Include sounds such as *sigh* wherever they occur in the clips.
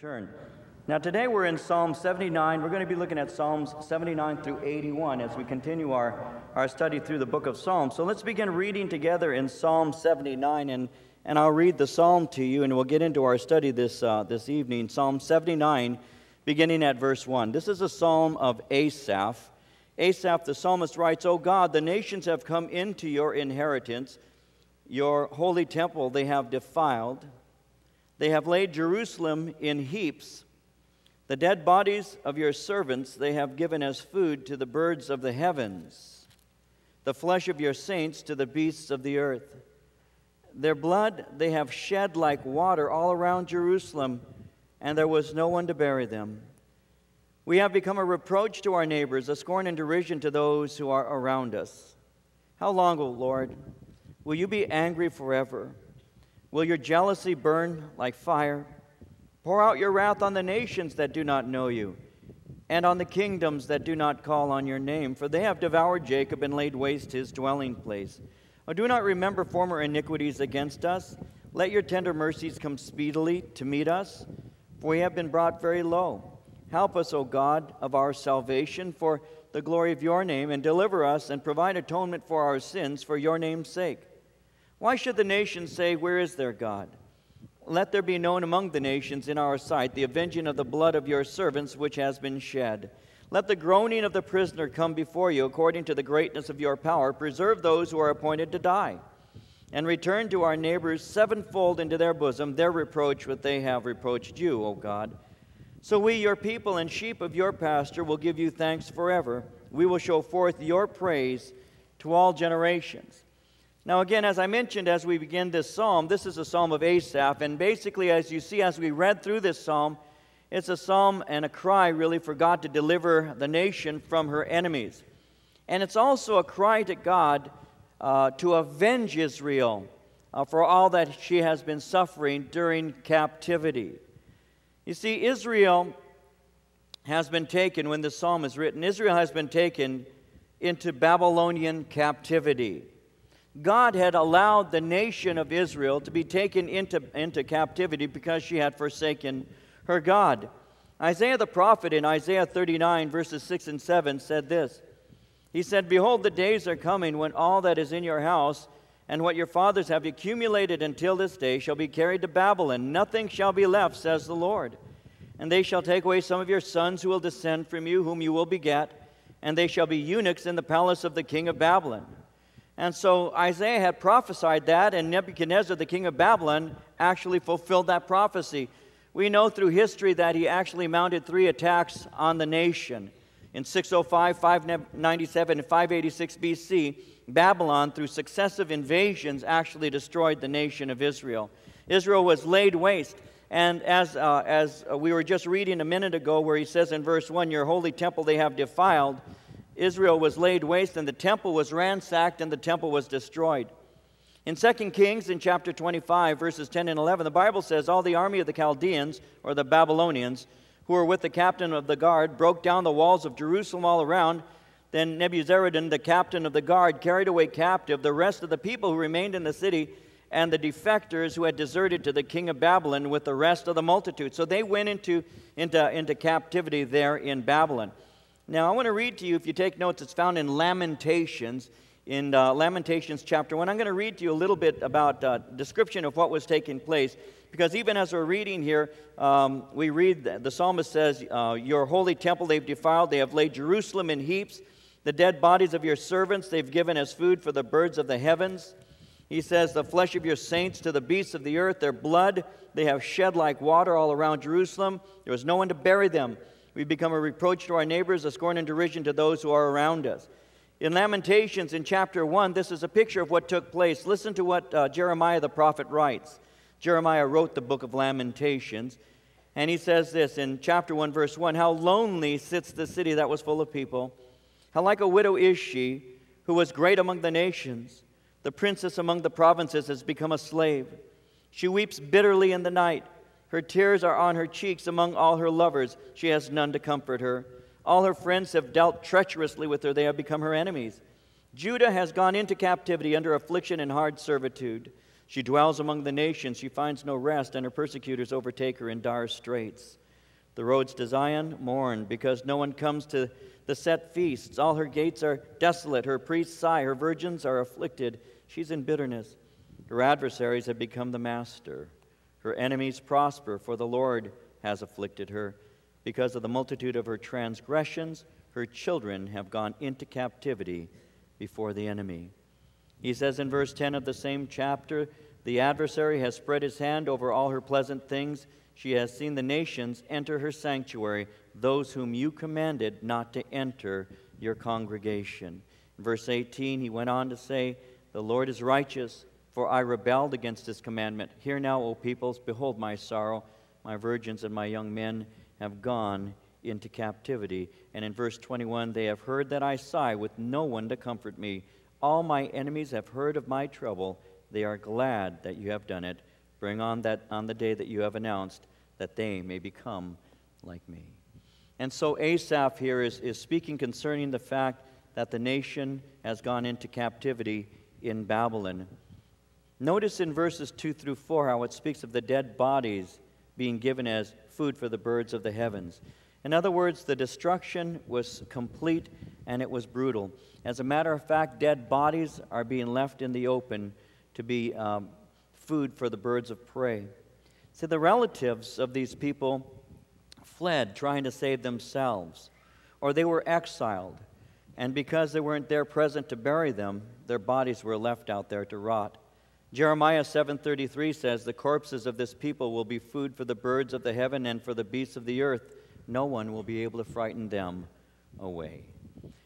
turn. Now, today we're in Psalm 79. We're going to be looking at Psalms 79 through 81 as we continue our, our study through the book of Psalms. So let's begin reading together in Psalm 79, and, and I'll read the psalm to you, and we'll get into our study this, uh, this evening. Psalm 79, beginning at verse 1. This is a psalm of Asaph. Asaph, the psalmist, writes, O God, the nations have come into your inheritance, your holy temple they have defiled. They have laid Jerusalem in heaps. The dead bodies of your servants they have given as food to the birds of the heavens, the flesh of your saints to the beasts of the earth. Their blood they have shed like water all around Jerusalem, and there was no one to bury them. We have become a reproach to our neighbors, a scorn and derision to those who are around us. How long, O Lord, will you be angry forever? Will your jealousy burn like fire? Pour out your wrath on the nations that do not know you, and on the kingdoms that do not call on your name, for they have devoured Jacob and laid waste his dwelling place. Oh, do not remember former iniquities against us. Let your tender mercies come speedily to meet us, for we have been brought very low. Help us, O God, of our salvation, for the glory of your name, and deliver us and provide atonement for our sins for your name's sake. Why should the nations say, Where is their God? Let there be known among the nations in our sight the avenging of the blood of your servants which has been shed. Let the groaning of the prisoner come before you according to the greatness of your power. Preserve those who are appointed to die. And return to our neighbors sevenfold into their bosom their reproach what they have reproached you, O God. So we, your people and sheep of your pasture, will give you thanks forever. We will show forth your praise to all generations. Now, again, as I mentioned as we begin this psalm, this is a psalm of Asaph. And basically, as you see, as we read through this psalm, it's a psalm and a cry, really, for God to deliver the nation from her enemies. And it's also a cry to God uh, to avenge Israel uh, for all that she has been suffering during captivity. You see, Israel has been taken, when this psalm is written, Israel has been taken into Babylonian captivity. God had allowed the nation of Israel to be taken into, into captivity because she had forsaken her God. Isaiah the prophet in Isaiah 39, verses 6 and 7 said this He said, Behold, the days are coming when all that is in your house and what your fathers have accumulated until this day shall be carried to Babylon. Nothing shall be left, says the Lord. And they shall take away some of your sons who will descend from you, whom you will beget, and they shall be eunuchs in the palace of the king of Babylon. And so Isaiah had prophesied that, and Nebuchadnezzar, the king of Babylon, actually fulfilled that prophecy. We know through history that he actually mounted three attacks on the nation. In 605, 597, and 586 BC, Babylon, through successive invasions, actually destroyed the nation of Israel. Israel was laid waste. And as, uh, as we were just reading a minute ago, where he says in verse 1, Your holy temple they have defiled, Israel was laid waste and the temple was ransacked and the temple was destroyed. In 2 Kings, in chapter 25, verses 10 and 11, the Bible says, All the army of the Chaldeans, or the Babylonians, who were with the captain of the guard, broke down the walls of Jerusalem all around. Then Nebuzaradan, the captain of the guard, carried away captive the rest of the people who remained in the city and the defectors who had deserted to the king of Babylon with the rest of the multitude. So they went into, into, into captivity there in Babylon. Now, I want to read to you, if you take notes, it's found in Lamentations, in uh, Lamentations chapter 1. I'm going to read to you a little bit about uh, description of what was taking place, because even as we're reading here, um, we read the psalmist says, uh, Your holy temple they've defiled, they have laid Jerusalem in heaps. The dead bodies of your servants they've given as food for the birds of the heavens. He says, The flesh of your saints to the beasts of the earth, their blood they have shed like water all around Jerusalem. There was no one to bury them. We become a reproach to our neighbors, a scorn and derision to those who are around us. In Lamentations, in chapter 1, this is a picture of what took place. Listen to what uh, Jeremiah the prophet writes. Jeremiah wrote the book of Lamentations, and he says this in chapter 1, verse 1 How lonely sits the city that was full of people! How like a widow is she, who was great among the nations. The princess among the provinces has become a slave. She weeps bitterly in the night. Her tears are on her cheeks among all her lovers. She has none to comfort her. All her friends have dealt treacherously with her, they have become her enemies. Judah has gone into captivity under affliction and hard servitude. She dwells among the nations. She finds no rest, and her persecutors overtake her in dire straits. The roads to Zion mourn because no one comes to the set feasts. All her gates are desolate. Her priests sigh. Her virgins are afflicted. She's in bitterness. Her adversaries have become the master. Her enemies prosper, for the Lord has afflicted her. Because of the multitude of her transgressions, her children have gone into captivity before the enemy. He says in verse 10 of the same chapter The adversary has spread his hand over all her pleasant things. She has seen the nations enter her sanctuary, those whom you commanded not to enter your congregation. In verse 18, he went on to say, The Lord is righteous, for I rebelled against his commandment. Hear now, O peoples, behold my sorrow. My virgins and my young men have gone into captivity. And in verse 21, they have heard that I sigh with no one to comfort me. All my enemies have heard of my trouble. They are glad that you have done it. Bring on that on the day that you have announced that they may become like me. And so Asaph here is, is speaking concerning the fact that the nation has gone into captivity in Babylon. Notice in verses 2 through 4 how it speaks of the dead bodies being given as food for the birds of the heavens. In other words, the destruction was complete and it was brutal. As a matter of fact, dead bodies are being left in the open to be um, food for the birds of prey. See, the relatives of these people fled trying to save themselves, or they were exiled, and because they weren't there present to bury them, their bodies were left out there to rot. Jeremiah 7:33 says, "The corpses of this people will be food for the birds of the heaven and for the beasts of the earth. No one will be able to frighten them away."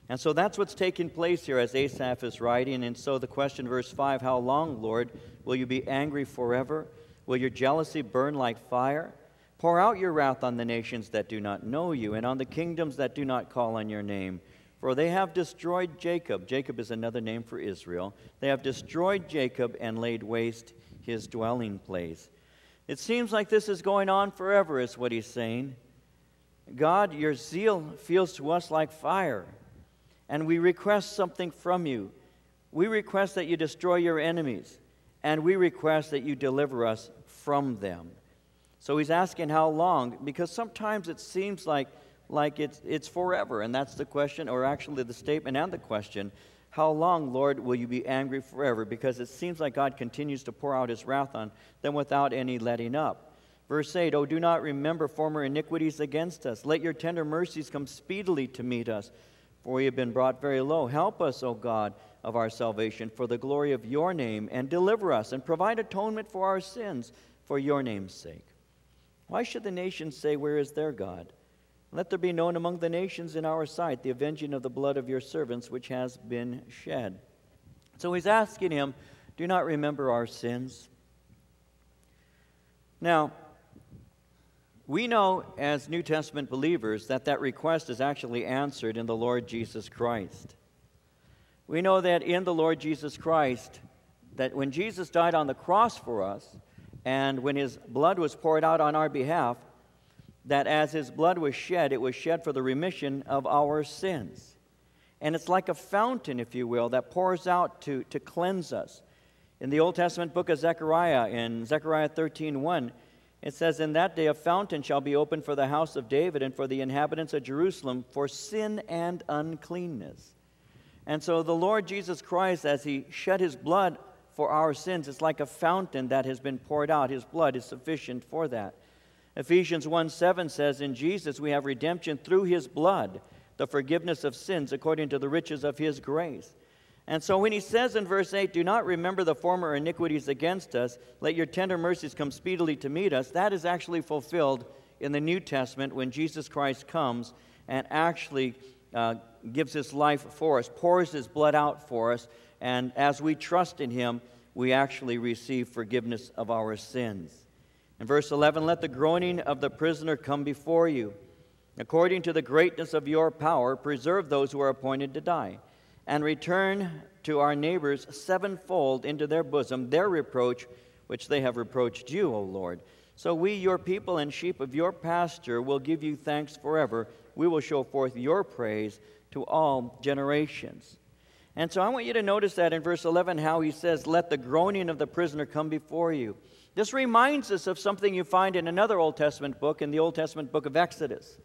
And so that's what's taking place here as Asaph is writing. And so the question, verse 5 How long, Lord, will you be angry forever? Will your jealousy burn like fire? Pour out your wrath on the nations that do not know you, and on the kingdoms that do not call on your name. For they have destroyed Jacob. Jacob is another name for Israel. They have destroyed Jacob and laid waste his dwelling place. It seems like this is going on forever, is what he's saying. God, your zeal feels to us like fire and we request something from you. We request that you destroy your enemies, and we request that you deliver us from them. So he's asking how long, because sometimes it seems like, like it's, it's forever, and that's the question, or actually the statement and the question. How long, Lord, will you be angry forever? Because it seems like God continues to pour out his wrath on them without any letting up. Verse 8 Oh, do not remember former iniquities against us. Let your tender mercies come speedily to meet us for we have been brought very low. Help us, O God of our salvation, for the glory of your name, and deliver us, and provide atonement for our sins for your name's sake. Why should the nations say, Where is their God? Let there be known among the nations in our sight the avenging of the blood of your servants, which has been shed. So he's asking him, Do not remember our sins. Now, we know as New Testament believers that that request is actually answered in the Lord Jesus Christ. We know that in the Lord Jesus Christ, that when Jesus died on the cross for us, and when his blood was poured out on our behalf, that as his blood was shed, it was shed for the remission of our sins. And it's like a fountain, if you will, that pours out to, to cleanse us. In the Old Testament book of Zechariah, in Zechariah 13 1, it says, In that day a fountain shall be opened for the house of David and for the inhabitants of Jerusalem for sin and uncleanness. And so the Lord Jesus Christ, as he shed his blood for our sins, it's like a fountain that has been poured out. His blood is sufficient for that. Ephesians 1 7 says, In Jesus we have redemption through his blood, the forgiveness of sins according to the riches of his grace. And so when he says in verse 8, Do not remember the former iniquities against us, let your tender mercies come speedily to meet us, that is actually fulfilled in the New Testament when Jesus Christ comes and actually uh, gives his life for us, pours his blood out for us, and as we trust in him, we actually receive forgiveness of our sins. In verse 11, let the groaning of the prisoner come before you. According to the greatness of your power, preserve those who are appointed to die and return to our neighbors sevenfold into their bosom their reproach which they have reproached you, O Lord. So we, your people and sheep of your pasture, will give you thanks forever. We will show forth your praise to all generations. And so I want you to notice that in verse 11 how he says, Let the groaning of the prisoner come before you. This reminds us of something you find in another Old Testament book, in the Old Testament book of Exodus.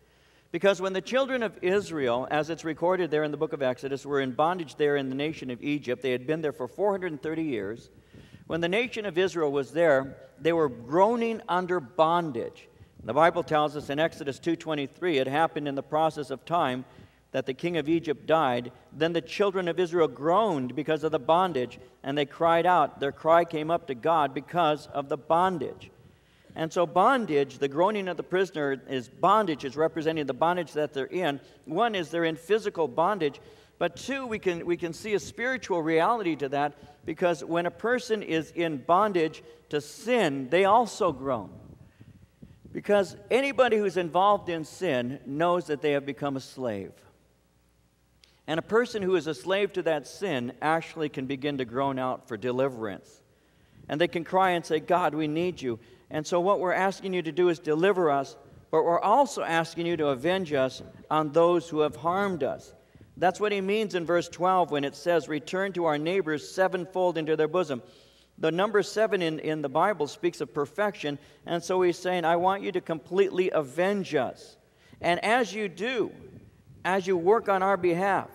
Because when the children of Israel, as it's recorded there in the book of Exodus, were in bondage there in the nation of Egypt, they had been there for 430 years. When the nation of Israel was there, they were groaning under bondage. The Bible tells us in Exodus 2:23 it happened in the process of time that the king of Egypt died. Then the children of Israel groaned because of the bondage, and they cried out. Their cry came up to God because of the bondage. And so, bondage, the groaning of the prisoner, is bondage, is representing the bondage that they're in. One is they're in physical bondage, but two, we can, we can see a spiritual reality to that because when a person is in bondage to sin, they also groan. Because anybody who's involved in sin knows that they have become a slave. And a person who is a slave to that sin actually can begin to groan out for deliverance. And they can cry and say, God, we need you. And so, what we're asking you to do is deliver us, but we're also asking you to avenge us on those who have harmed us. That's what he means in verse 12 when it says, Return to our neighbors sevenfold into their bosom. The number seven in, in the Bible speaks of perfection, and so he's saying, I want you to completely avenge us. And as you do, as you work on our behalf,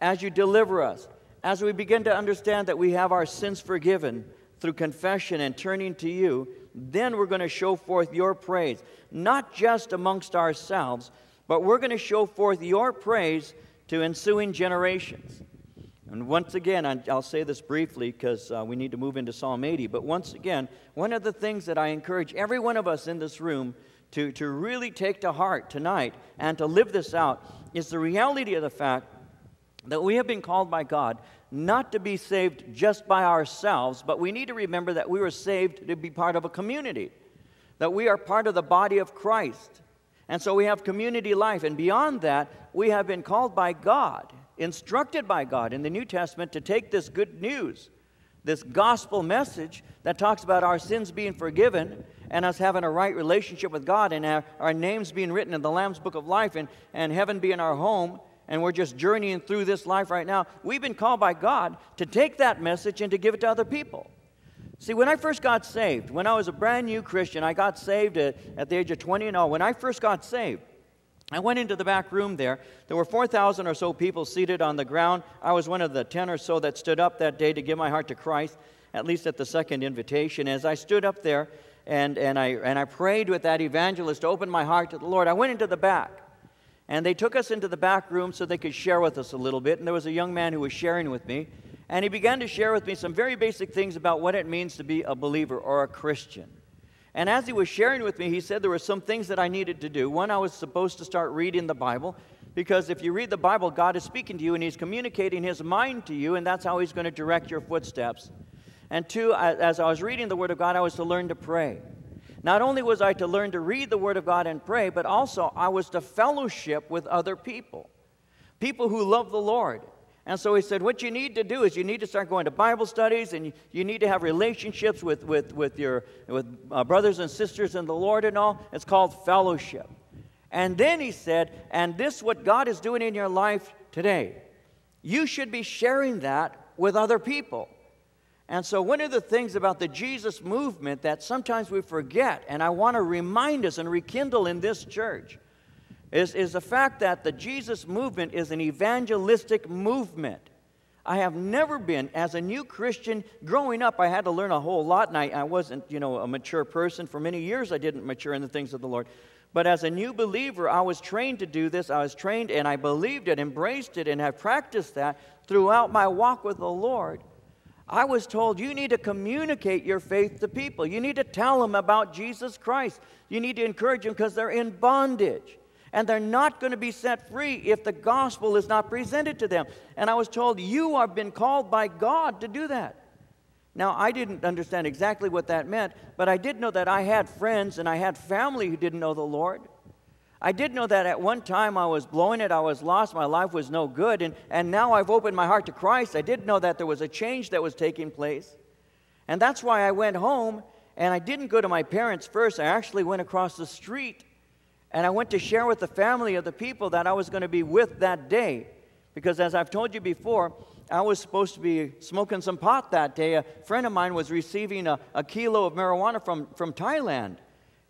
as you deliver us, as we begin to understand that we have our sins forgiven through confession and turning to you, then we're going to show forth your praise, not just amongst ourselves, but we're going to show forth your praise to ensuing generations. And once again, I'll say this briefly because uh, we need to move into Psalm 80. But once again, one of the things that I encourage every one of us in this room to, to really take to heart tonight and to live this out is the reality of the fact that we have been called by God not to be saved just by ourselves, but we need to remember that we were saved to be part of a community, that we are part of the body of Christ. And so we have community life. And beyond that, we have been called by God, instructed by God in the New Testament to take this good news, this gospel message that talks about our sins being forgiven and us having a right relationship with God and our, our names being written in the Lamb's Book of Life and, and heaven being our home and we're just journeying through this life right now, we've been called by God to take that message and to give it to other people. See, when I first got saved, when I was a brand new Christian, I got saved at, at the age of 20 and all. When I first got saved, I went into the back room there. There were 4,000 or so people seated on the ground. I was one of the 10 or so that stood up that day to give my heart to Christ, at least at the second invitation. As I stood up there and, and, I, and I prayed with that evangelist to open my heart to the Lord, I went into the back. And they took us into the back room so they could share with us a little bit. And there was a young man who was sharing with me. And he began to share with me some very basic things about what it means to be a believer or a Christian. And as he was sharing with me, he said there were some things that I needed to do. One, I was supposed to start reading the Bible, because if you read the Bible, God is speaking to you and he's communicating his mind to you, and that's how he's going to direct your footsteps. And two, as I was reading the Word of God, I was to learn to pray. Not only was I to learn to read the Word of God and pray, but also I was to fellowship with other people, people who love the Lord. And so he said, What you need to do is you need to start going to Bible studies and you, need to have relationships with, with, with your with, uh, brothers and sisters in the Lord and all. It's called fellowship. And then he said, And this, what God is doing in your life today, you should be sharing that with other people. And so, one of the things about the Jesus movement that sometimes we forget, and I want to remind us and rekindle in this church, is, is the fact that the Jesus movement is an evangelistic movement. I have never been, as a new Christian, growing up, I had to learn a whole lot, and I, I wasn't, you know, a mature person. For many years, I didn't mature in the things of the Lord. But as a new believer, I was trained to do this. I was trained and I believed it, embraced it, and have practiced that throughout my walk with the Lord. I was told you need to communicate your faith to people. You need to tell them about Jesus Christ. You need to encourage them because they're in bondage. And they're not going to be set free if the gospel is not presented to them. And I was told, You have been called by God to do that. Now, I didn't understand exactly what that meant, but I did know that I had friends and I had family who didn't know the Lord. I did know that at one time I was blowing it, I was lost, my life was no good, and, and now I've opened my heart to Christ. I did know that there was a change that was taking place. And that's why I went home and I didn't go to my parents first. I actually went across the street and I went to share with the family of the people that I was going to be with that day Because as I've told you before, I was supposed to be smoking some pot that day. A friend of mine was receiving a, a kilo of marijuana from, from Thailand.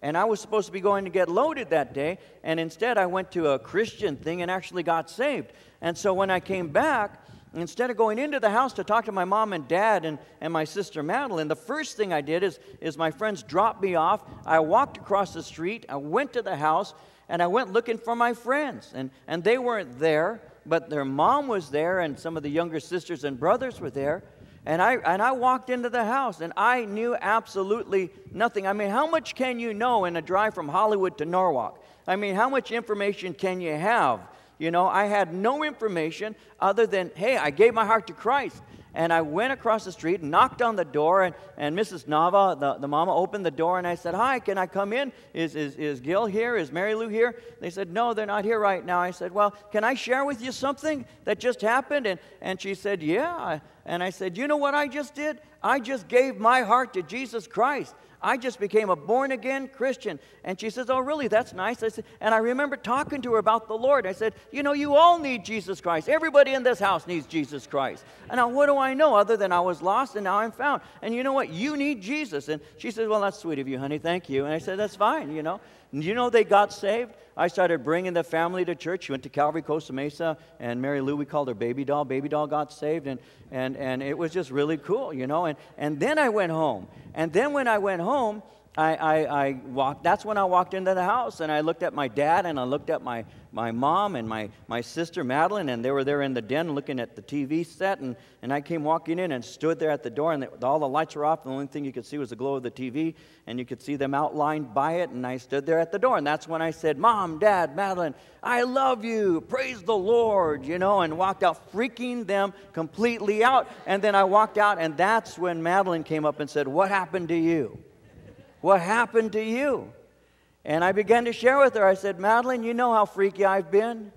And I was supposed to be going to get loaded that day, and instead I went to a Christian thing and actually got saved. And so when I came back, instead of going into the house to talk to my mom and dad and, and my sister Madeline, the first thing I did is, is my friends dropped me off. I walked across the street, I went to the house, and I went looking for my friends. And, and they weren't there, but their mom was there, and some of the younger sisters and brothers were there. And I, and I walked into the house and I knew absolutely nothing. I mean, how much can you know in a drive from Hollywood to Norwalk? I mean, how much information can you have? You know, I had no information other than, hey, I gave my heart to Christ. And I went across the street, knocked on the door, and, and Mrs. Nava, the, the mama, opened the door, and I said, Hi, can I come in? Is, is, is Gil here? Is Mary Lou here? They said, No, they're not here right now. I said, Well, can I share with you something that just happened? And, and she said, Yeah. And I said, You know what I just did? I just gave my heart to Jesus Christ. I just became a born again Christian. And she says, Oh, really? That's nice. I said, and I remember talking to her about the Lord. I said, You know, you all need Jesus Christ. Everybody in this house needs Jesus Christ. And now, what do I know other than I was lost and now I'm found? And you know what? You need Jesus. And she says, Well, that's sweet of you, honey. Thank you. And I said, That's fine, you know. And you know they got saved? I started bringing the family to church. She went to Calvary Costa Mesa, and Mary Lou, we called her Baby Doll. Baby Doll got saved, and, and, and it was just really cool, you know. And, and then I went home. And then when I went home, I, I, I, walked, that's when I walked into the house and I looked at my dad and I looked at my, my mom and my, my sister Madeline, and they were there in the den looking at the TV set. And, and I came walking in and stood there at the door, and the, all the lights were off. And The only thing you could see was the glow of the TV, and you could see them outlined by it. And I stood there at the door, and that's when I said, Mom, Dad, Madeline, I love you. Praise the Lord, you know, and walked out, freaking them completely out. And then I walked out, and that's when Madeline came up and said, What happened to you? What happened to you? And I began to share with her. I said, Madeline, you know how freaky I've been.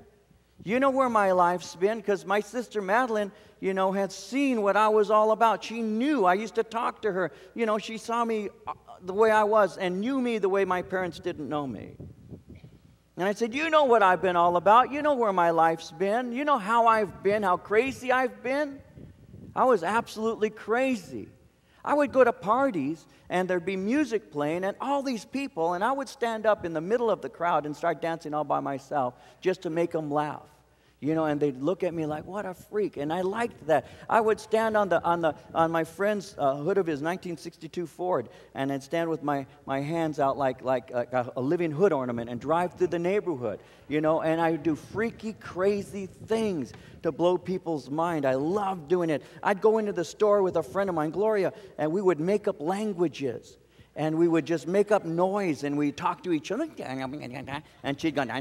You know where my life's been because my sister Madeline, you know, had seen what I was all about. She knew. I used to talk to her. You know, she saw me uh, the way I was and knew me the way my parents didn't know me. And I said, You know what I've been all about. You know where my life's been. You know how I've been, how crazy I've been. I was absolutely crazy. I would go to parties and there'd be music playing and all these people, and I would stand up in the middle of the crowd and start dancing all by myself just to make them laugh you know, and they'd look at me like, what a freak. And I liked that. I would stand on, the, on, the, on my friend's uh, hood of his 1962 Ford, and I'd stand with my, my hands out like, like a, a living hood ornament and drive through the neighborhood, you know, and I'd do freaky, crazy things to blow people's mind. I loved doing it. I'd go into the store with a friend of mine, Gloria, and we would make up languages and we would just make up noise and we'd talk to each other. And she'd go and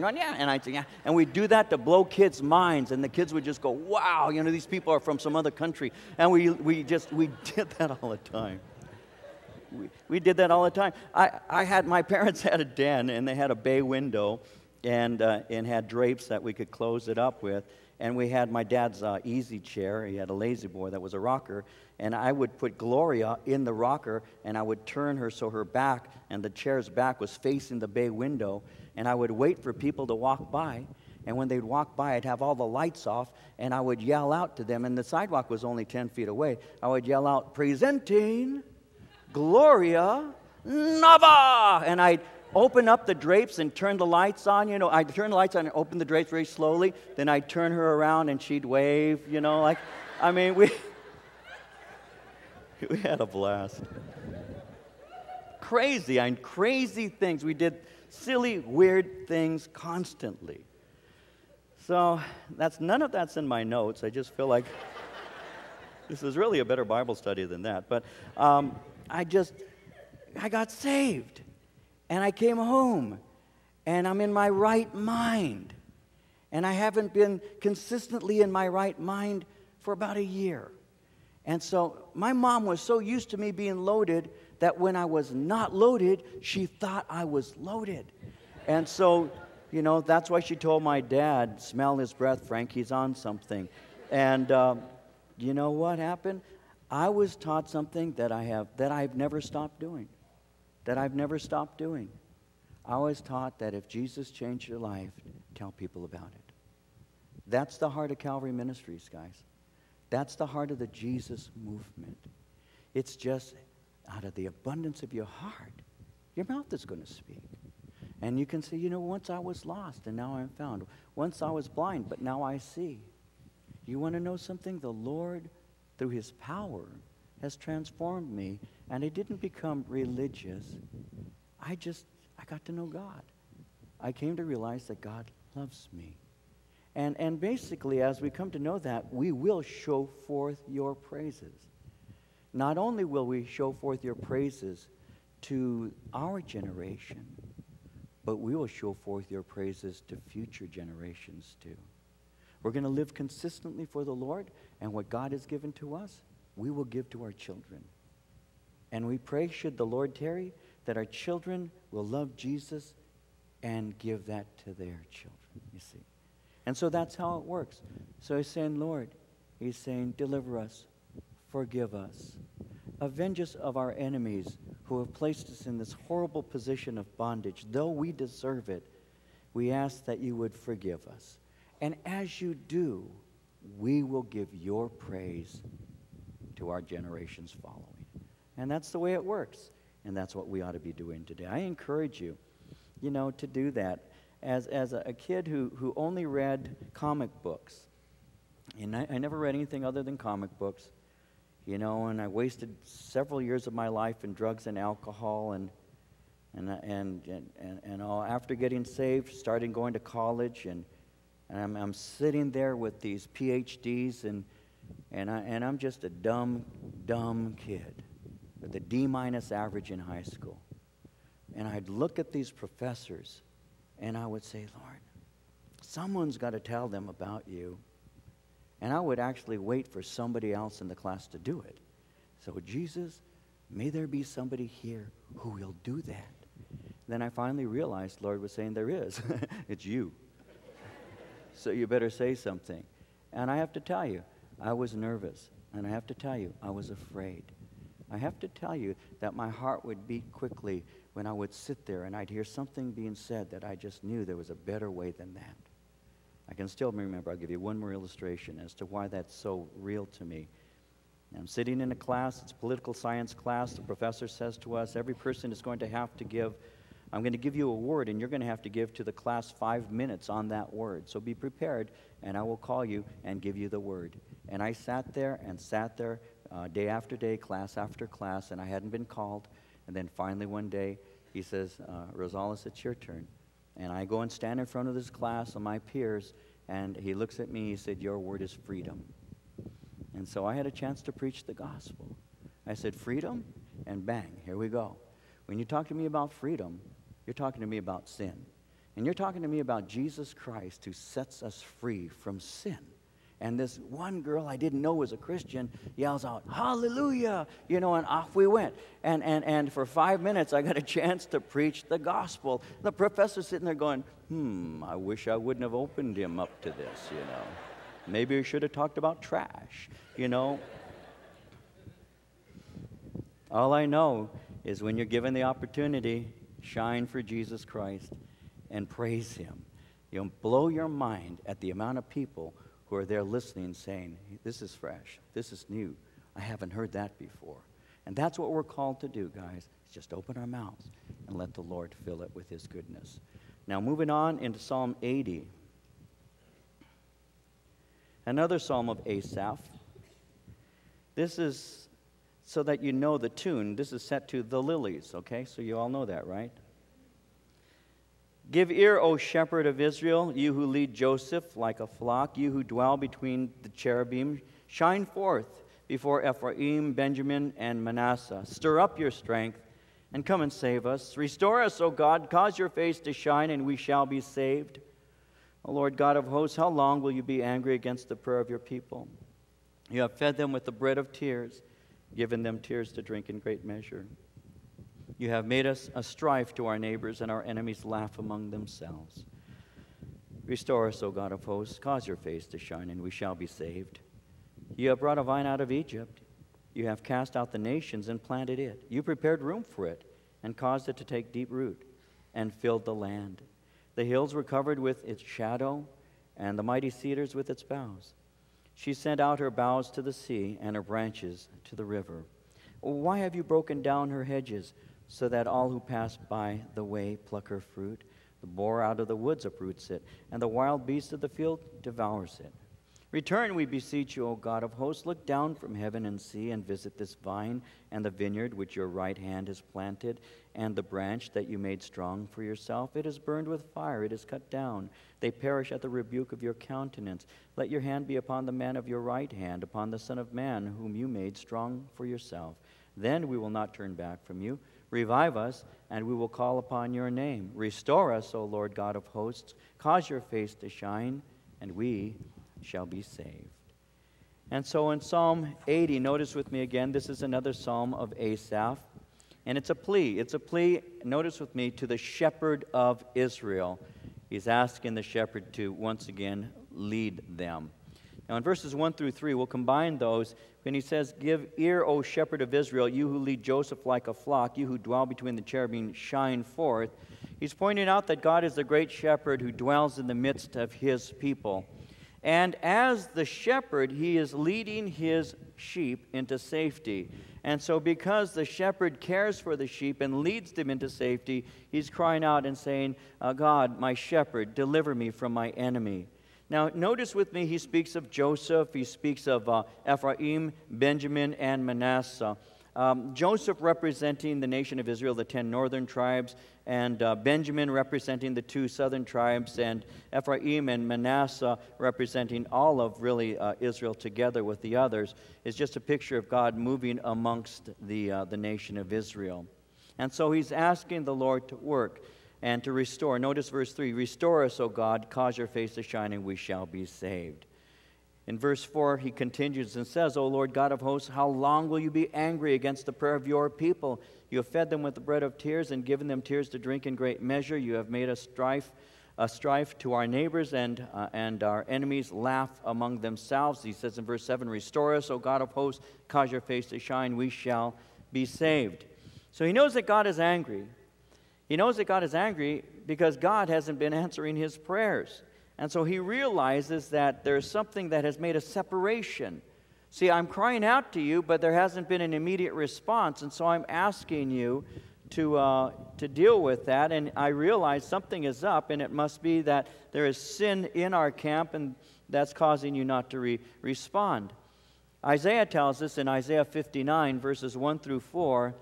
I'd say yeah. And we'd do that to blow kids' minds. And the kids would just go wow you know these people are from some other country. And we, we just we *laughs* did that all the time. We, we did that all the time. I, I had my parents *laughs* had a den and they had a bay window and, uh, and had drapes that we could close it up with and we had my dad's uh, easy chair. He had a La-Z-Boy that was a rocker, and I would put Gloria in the rocker, and I would turn her so her back and the chair's back was facing the bay window, and I would wait for people to walk by. And when they'd walk by, I'd have all the lights off, and I would yell out to them. And the sidewalk was only 10 feet away. I would yell out, Presenting Gloria Nava! And I'd open up the drapes and turn the lights on. You know, I'd turn the lights on and open the drapes very slowly. Then I'd turn her around and she'd wave, you know, like, I mean, we, *laughs* we had a blast. Crazy, I mean, crazy things. We did silly, weird things constantly. So that's none of that's in my notes. I just feel like *laughs* this is really a better Bible study than that. But um, I just, I got saved and I came home and I'm in my right mind. And I haven't been consistently in my right mind for about a year. And so my mom was so used to me being loaded that when I was not loaded, she thought I was loaded. And so, you know, that's why she told my dad, smell his breath, Frank, he's on something. And um, you know what happened? I was taught something that I have that I've never stopped doing that I've never stopped doing. I was taught that if Jesus changed your life, tell people about it. That's the heart of Calvary Ministries, guys. That's the heart of the Jesus movement. It's just out of the abundance of your heart, your mouth is going to speak. And you can say, you know, once I was lost and now I'm found. Once I was blind, but now I see. You want to know something? The Lord, through his power, has transformed me. And I didn't become religious. I just, I got to know God. I came to realize that God loves me. And, and basically, as we come to know that, we will show forth your praises. Not only will we show forth your praises to our generation, but we will show forth your praises to future generations too. We're going to live consistently for the Lord, and what God has given to us, we will give to our children. And we pray, should the Lord tarry, that our children will love Jesus and give that to their children, you see. And so that's how it works. So he's saying, Lord, he's saying, deliver us, forgive us, avenge us of our enemies who have placed us in this horrible position of bondage. Though we deserve it, we ask that you would forgive us. And as you do, we will give your praise to our generations following. And that's the way it works. And that's what we ought to be doing today. I encourage you, you know, to do that. As, as a, a kid who, who only read comic books, and I, I never read anything other than comic books, you know, and I wasted several years of my life in drugs and alcohol and and and and, and, all. After getting saved, starting going to college, and and I'm, I'm sitting there with these PhDs, and and I and I'm just a dumb, dumb kid with a D minus average in high school, and I'd look at these professors, and I would say, Lord, someone's got to tell them about you. And I would actually wait for somebody else in the class to do it. So, Jesus, may there be somebody here who will do that. Then I finally realized Lord was saying, There is. *laughs* it's you. so you better say something. And I have to tell you, I was nervous. And I have to tell you, I was afraid. I have to tell you that my heart would beat quickly when I would sit there and I'd hear something being said that I just knew there was a better way than that. I can still remember, I'll give you one more illustration as to why that's so real to me. I'm sitting in a class, it's a political science class. The professor says to us, every person is going to have to give, I'm going to give you a word, and you're going to have to give to the class five minutes on that word. So be prepared, and I will call you and give you the word. And I sat there and sat there uh, day after day, class after class, and I hadn't been called. And then finally one day, he says, uh, Rosales, it's your turn. And I go and stand in front of this class and my peers, and he looks at me, he said, Your word is freedom. And so I had a chance to preach the gospel. I said, Freedom? And bang, here we go. When you talk to me about freedom, you're talking to me about sin. And you're talking to me about Jesus Christ who sets us free from sin. And this one girl I didn't know was a Christian yells out, Hallelujah! You know, and off we went. And, and, and for five minutes, I got a *laughs* chance to preach the gospel. The professor's sitting there going, Hmm, I wish I wouldn't have opened him up to this, you know. Maybe I should have talked about trash, you know. All I know is when you're given the opportunity, shine for Jesus Christ and praise Him. You'll blow your mind at the amount of people who are there listening saying, This is fresh, this is new. I haven't heard that before. And that's what we're called to do, guys. Is just open our mouths and let the Lord fill it with his goodness. Now, moving on into Psalm 80. Another psalm of Asaph. This is so that you know the tune. This is set to the lilies, okay? So you all know that, right? Give ear, O shepherd of Israel, you who lead Joseph like a flock, you who dwell between the cherubim. Shine forth before Ephraim, Benjamin, and Manasseh. Stir up your strength and come and save us. Restore us, O God. Cause your face to shine, and we shall be saved. O Lord God of hosts, how long will you be angry against the prayer of your people? You have fed them with the bread of tears, given them tears to drink in great measure. You have made us a strife to our neighbors, and our enemies laugh among themselves. Restore us, O God of hosts. Cause your face to shine, and we shall be saved. You have brought a vine out of Egypt. You have cast out the nations and planted it. You prepared room for it and caused it to take deep root and filled the land. The hills were covered with its shadow, and the mighty cedars with its boughs. She sent out her boughs to the sea and her branches to the river. Why have you broken down her hedges, so that all who pass by the way pluck her fruit? The boar out of the woods uproots it, and the wild beast of the field devours it. Return, we beseech you, O God of hosts. Look down from heaven and see, and visit this vine and the vineyard which your right hand has planted, and the branch that you made strong for yourself. It is burned with fire, it is cut down. They perish at the rebuke of your countenance. Let your hand be upon the man of your right hand, upon the Son of Man, whom you made strong for yourself. Then we will not turn back from you. Revive us, and we will call upon your name. Restore us, O Lord God of hosts. Cause your face to shine, and we shall be saved. And so in Psalm 80, notice with me again, this is another psalm of Asaph. And it's a plea. It's a plea, notice with me, to the shepherd of Israel. He's asking the shepherd to once again lead them. Now, in verses 1 through 3, we'll combine those when he says, Give ear, O shepherd of Israel, you who lead Joseph like a flock, you who dwell between the cherubim, shine forth. He's pointing out that God is the great shepherd who dwells in the midst of his people. And as the shepherd, he is leading his sheep into safety. And so, because the shepherd cares for the sheep and leads them into safety, he's crying out and saying, uh, God, my shepherd, deliver me from my enemy. Now, notice with me, he speaks of Joseph, he speaks of uh, Ephraim, Benjamin, and Manasseh. Um, Joseph representing the nation of Israel, the ten northern tribes, and uh, Benjamin representing the two southern tribes, and Ephraim and Manasseh representing all of really uh, Israel together with the others, is just a picture of God moving amongst the, uh, the nation of Israel. And so he's asking the Lord to work and to restore. Notice verse 3 Restore us, O God, cause your face to shine, and we shall be saved. In verse 4, he continues and says, O Lord God of hosts, how long will you be angry against the prayer of your people? You have fed them with the bread of tears and given them tears to drink in great measure. You have made a strife, a strife to our neighbors, and, uh, and our enemies laugh among themselves. He says in verse 7, Restore us, O God of hosts, cause your face to shine, we shall be saved. So he knows that God is angry. He knows that God is angry because God hasn't been answering his prayers. And so he realizes that there's something that has made a separation. See, I'm crying out to you, but there hasn't been an immediate response. And so I'm asking you to, uh, to deal with that. And I realize something is up, and it must be that there is sin in our camp, and that's causing you not to re- respond. Isaiah tells us in Isaiah 59, verses 1 through 4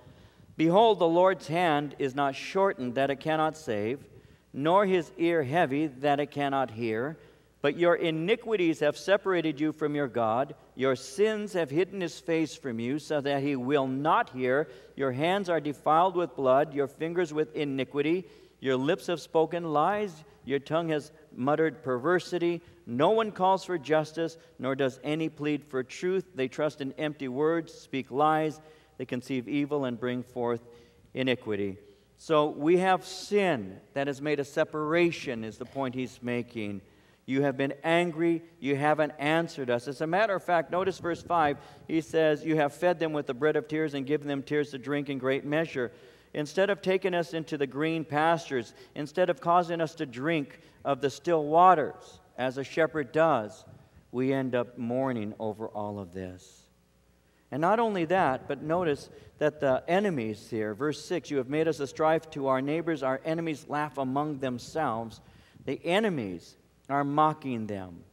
Behold, the Lord's hand is not shortened that it cannot save nor his ear heavy that it cannot hear. But your iniquities have separated you from your God. Your sins have hidden his face from you, so that he will not hear. Your hands are defiled with blood, your fingers with iniquity. Your lips have spoken lies, your tongue has muttered perversity. No one calls for justice, nor does any plead for truth. They trust in empty words, speak lies, they conceive evil, and bring forth iniquity. So we have sin that has made a separation, is the point he's making. You have been angry. You haven't answered us. As a matter of fact, notice verse 5. He says, You have fed them with the bread of tears and given them tears to drink in great measure. Instead of taking us into the green pastures, instead of causing us to drink of the still waters, as a shepherd does, we end up mourning over all of this. And not only that, but notice that the enemies here, verse 6, you have made us a strife to our neighbors, our enemies laugh among themselves. The enemies are mocking them.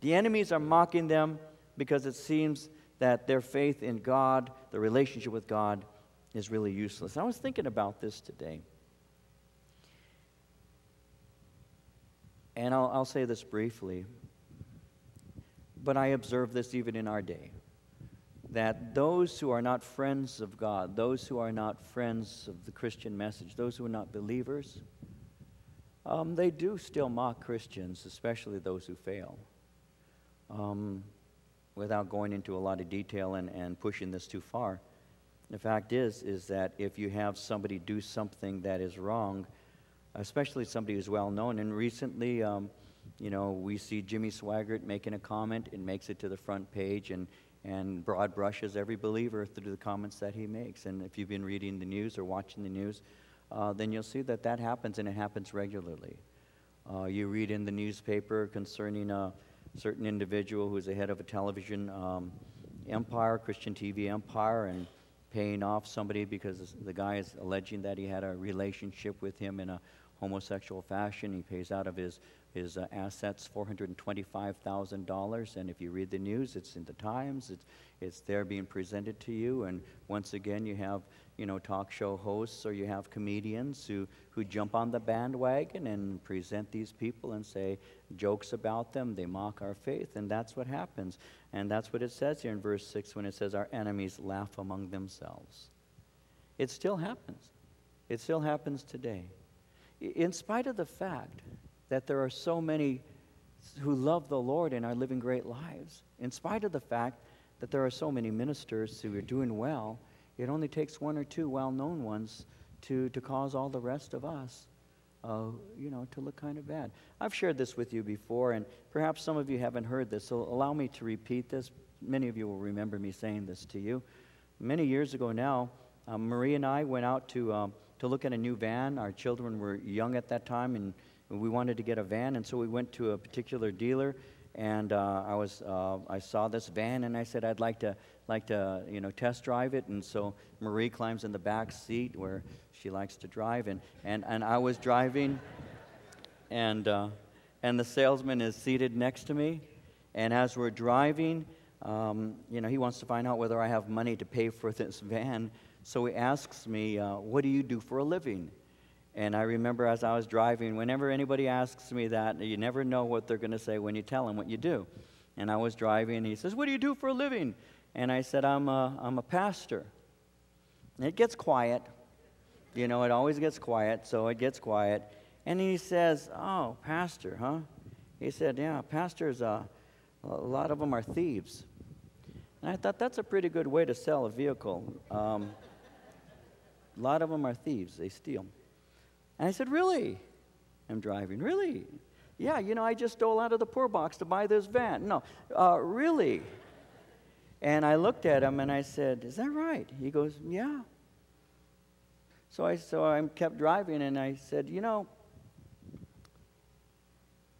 The enemies are mocking them because it seems that their faith in God, the relationship with God, is really useless. I was thinking about this today. And I'll, I'll say this briefly, but I observe this even in our day that those who are not friends of God, those who are not friends of the Christian message, those who are not believers, um, they do still mock Christians, especially those who fail. Um, without going into a lot of detail and, and pushing this too far, the fact is, is that if you have somebody do something that is wrong, especially somebody who's well known, and recently, um, you know, we see Jimmy Swaggart making a comment, it makes it to the front page, and and broad brushes every believer through the comments that he makes. And if you've been reading the news or watching the news, uh, then you'll see that that happens and it happens regularly. Uh, you read in the newspaper concerning a certain individual who's the head of a television um, empire, Christian TV empire, and paying off somebody because the guy is alleging that he had a relationship with him in a homosexual fashion. He pays out of his his uh, assets $425,000. And if you read the news, it's in the Times, it's, it's there being presented to you. And once again, you have you know, talk show hosts or you have comedians who, who jump on the bandwagon and present these people and say jokes about them. They mock our faith, and that's what happens. And that's what it says here in verse 6 when it says, Our enemies laugh among themselves. It still happens. It still happens today. In spite of the fact that there are so many who love the Lord and are living great lives. In spite of the fact that there are so many ministers who are doing well, it only takes one or two well known ones to, to cause all the rest of us. Uh, you know, to look kind of bad. I've shared this with you before, and perhaps some of you haven't heard this, so allow me to repeat this. Many of you will remember me saying this to you. Many years ago now, um, Marie and I went out to, um, to look at a new van. Our children were young at that time, and we wanted to get a van, and so we went to a particular dealer, and uh, I was uh, I saw this van, and I said I'd like to like to you know test drive it, and so Marie climbs in the back seat where she likes to drive, and and, and I was driving, and uh, and the salesman is seated next to me, and as we're driving, um, you know he wants to find out whether I have money to pay for this *laughs* van, so he asks me, uh, "What do you do for a living?" And I remember as I was driving, whenever anybody asks me that, you never know what they're going to say when you tell them what you do. And I was driving, and he says, What do you do for a living? And I said, I'm a, I'm a pastor. And it gets quiet. You know, it always gets quiet, so it gets quiet. And he says, Oh, pastor, huh? He said, Yeah, pastors, uh, a lot of them are thieves. And I thought that's a pretty good way to sell a vehicle. Um, a lot of them are thieves, they steal. And I said, Really? I'm driving. Really? Yeah, you know, I just stole out of the poor box to buy this van. No, uh, really? And I looked at him and I said, Is that right? He goes, Yeah. So I, so I kept driving and I said, You know,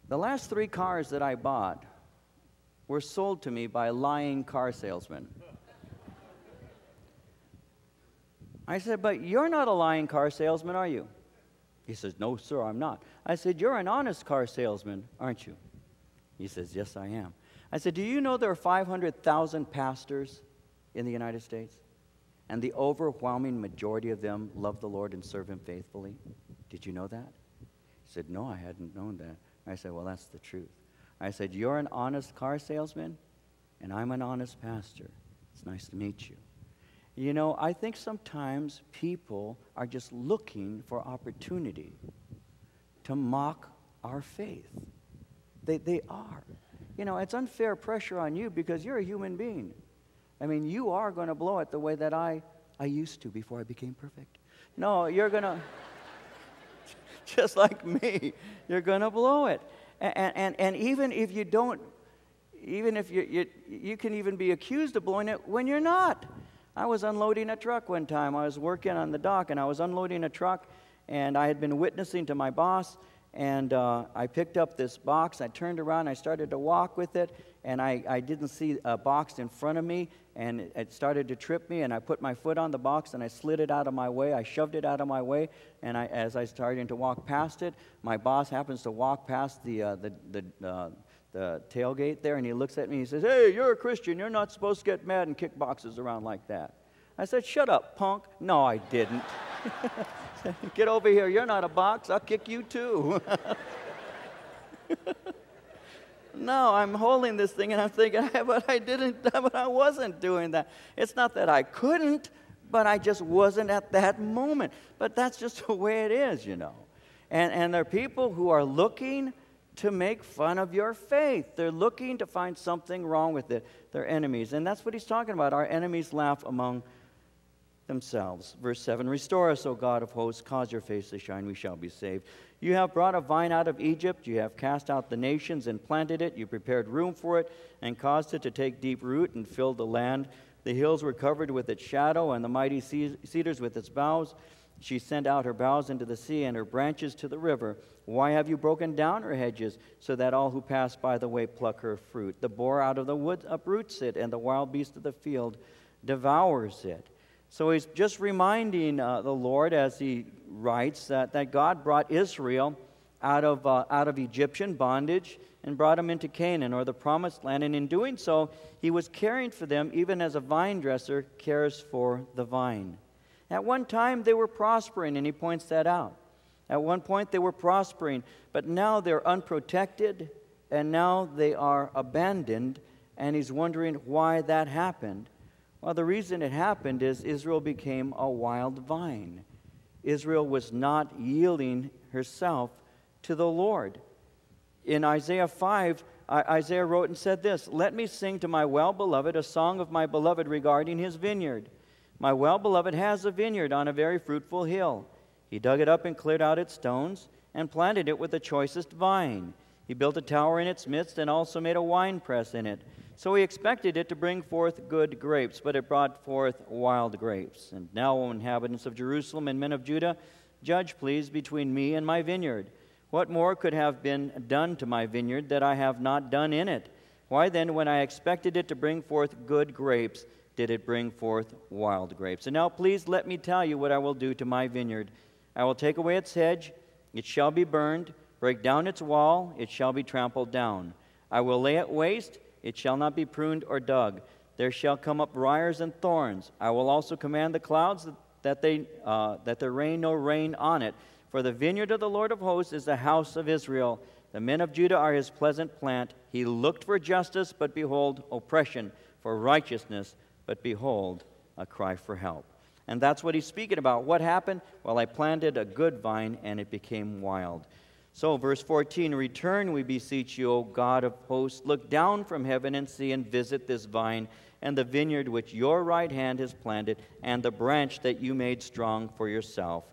the last three cars that I bought were sold to me by lying car salesmen. I said, But you're not a lying car salesman, are you? He says, No, sir, I'm not. I said, You're an honest car salesman, aren't you? He says, Yes, I am. I said, Do you know there are 500,000 pastors in the United States? And the overwhelming majority of them love the Lord and serve Him faithfully? Did you know that? He said, No, I hadn't known that. I said, Well, that's the truth. I said, You're an honest car salesman, and I'm an honest pastor. It's nice to meet you. You know, I think sometimes people are just looking for opportunity to mock our faith. They, they are. You know, it's unfair pressure on you because you're a human being. I mean, you are going to blow it the way that I, I used to before I became perfect. No, you're going *laughs* to, just like me, you're going to blow it. And, and, and even if you don't, even if you, you, you can even be accused of blowing it when you're not. I was unloading a truck one time. I was working on the dock and I was unloading a truck, and I had been witnessing to my boss. And uh, I picked up this box. I turned around. I started to walk with it, and I, I didn't see a box in front of me, and it, started to trip me. And I put my foot on the box, and I slid it out of my way. I shoved it out of my way, and I, as I started to walk past it, my boss happens to walk past the uh, the the. Uh, the tailgate there, and he looks at me and he says, Hey, you're a Christian. You're not supposed to get mad and kick boxes around like that. I said, Shut up, punk. No, I didn't. *laughs* get over here. You're not a box. I'll kick you too. *laughs* no, I'm holding this thing and I'm thinking, but I didn't, *laughs* but I wasn't doing that. It's not that I couldn't, but I just wasn't at that moment. But that's just the way it is, you know. And, and there are people who are looking to make fun of your faith. They're looking to find something wrong with it. They're enemies. And that's what he's talking about. Our enemies laugh among themselves. Verse 7 Restore us, O God of hosts, cause your face to shine, we shall be saved. You have brought a vine out of Egypt, you have cast out the nations and planted it, you prepared room for it and caused it to take deep root and filled the land. The hills were covered with its shadow, and the mighty cedars with its boughs. She sent out her boughs into the sea and her branches to the river. Why have you broken down her hedges, so that all who pass by the way pluck her fruit? The boar out of the wood uproots it, and the wild beast of the field devours it. So he's just reminding uh, the Lord as he writes that, that God brought Israel out of, uh, out of Egyptian bondage and brought them into Canaan or the promised land. And in doing so, he was caring for them even as a vine dresser cares for the vine. At one time, they were prospering, and he points that out. At one point, they were prospering, but now they're unprotected, and now they are abandoned, and he's wondering why that happened. Well, the reason it happened is Israel became a wild vine. Israel was not yielding herself to the Lord. In Isaiah 5, Isaiah wrote and said this Let me sing to my well beloved a song of my beloved regarding his vineyard. My well beloved has a vineyard on a very fruitful hill. He dug it up and cleared out its stones and planted it with the choicest vine. He built a tower in its midst and also made a winepress in it. So he expected it to bring forth good grapes, but it brought forth wild grapes. And now, O inhabitants of Jerusalem and men of Judah, judge, please, between me and my vineyard. What more could have been done to my vineyard that I have not done in it? Why then, when I expected it to bring forth good grapes, did it bring forth wild grapes. And now, please let me tell you what I will do to my vineyard. I will take away its hedge, it shall be burned, break down its wall, it shall be trampled down. I will lay it waste, it shall not be pruned or dug. There shall come up briars and thorns. I will also command the clouds that, they, uh, that there rain no rain on it. For the vineyard of the Lord of hosts is the house of Israel. The men of Judah are his pleasant plant. He looked for justice, but behold, oppression, for righteousness, but behold, a cry for help. And that's what he's speaking about. What happened? Well, I planted a good vine, and it became wild. So, verse 14 Return, we beseech you, O God of hosts. Look down from heaven and see and visit this vine and the vineyard which your right hand has planted, and the branch that you made strong for yourself.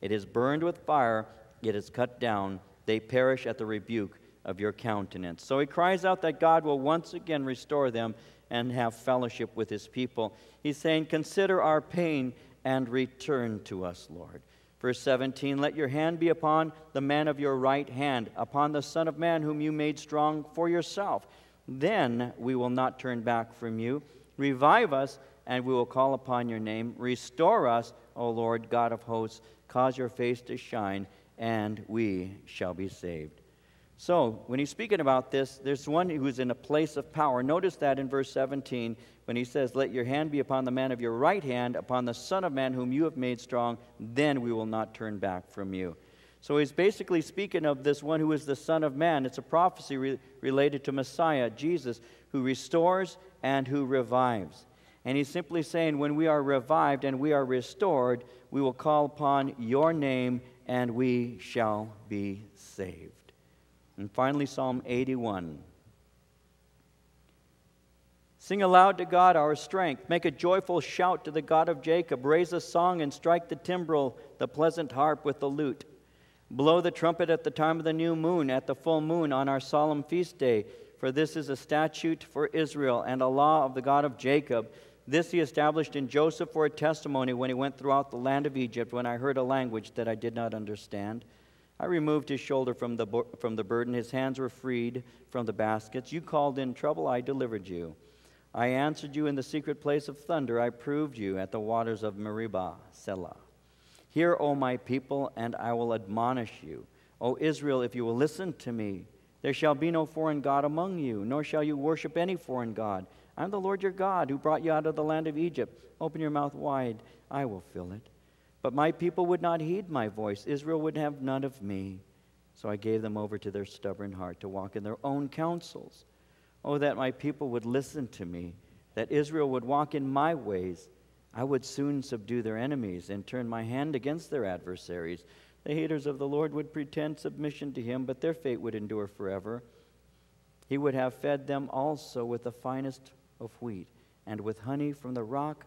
It is burned with fire, it is cut down. They perish at the rebuke of your countenance. So he cries out that God will once again restore them and have fellowship with his people. He's saying, Consider our pain and return to us, Lord. Verse 17 Let your hand be upon the man of your right hand, upon the Son of Man whom you made strong for yourself. Then we will not turn back from you. Revive us, and we will call upon your name. Restore us, O Lord God of hosts. Cause your face to shine, and we shall be saved. So, when he's speaking about this, there's one who's in a place of power. Notice that in verse 17 when he says, Let your hand be upon the man of your right hand, upon the Son of Man whom you have made strong, then we will not turn back from you. So he's basically speaking of this one who is the Son of Man. It's a prophecy re- related to Messiah, Jesus, who restores and who revives. And he's simply saying, When we are revived and we are restored, we will call upon your name and we shall be saved. And finally, Psalm 81. Sing aloud to God our strength. Make a joyful shout to the God of Jacob. Raise a song and strike the timbrel, the pleasant harp with the lute. Blow the trumpet at the time of the new moon, at the full moon on our solemn feast day. For this is a statute for Israel and a law of the God of Jacob. This he established in Joseph for a testimony when he went throughout the land of Egypt, when I heard a language that I did not understand. I removed his shoulder from the, from the burden. His hands were freed from the baskets. You called in trouble, I delivered you. I answered you in the secret place of thunder. I proved you at the waters of Meribah, Selah. Hear, O my people, and I will admonish you. O Israel, if you will listen to me, there shall be no foreign God among you, nor shall you worship any foreign God. I'm the Lord your God who brought you out of the land of Egypt. Open your mouth wide, I will fill it. But my people would not heed my voice. Israel would have none of me. So I gave them over to their stubborn heart to walk in their own counsels. Oh, that my people would listen to me, that Israel would walk in my ways. I would soon subdue their enemies and turn my hand against their adversaries. The haters of the Lord would pretend submission to him, but their fate would endure forever. He would have fed them also with the finest of wheat, and with honey from the rock